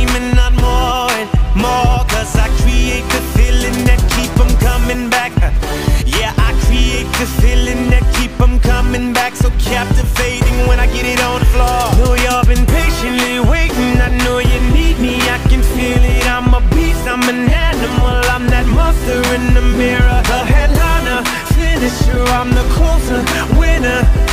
dreaming on more and more Cause I create the feeling that keep them coming back. Yeah, I create the feeling that keep them coming back. So captivating when I get it on the floor. Know y'all been patiently waiting, I know you need me. I can feel it, I'm a beast, I'm an animal. I'm that monster in the mirror. The headliner, finisher, I'm the closer winner.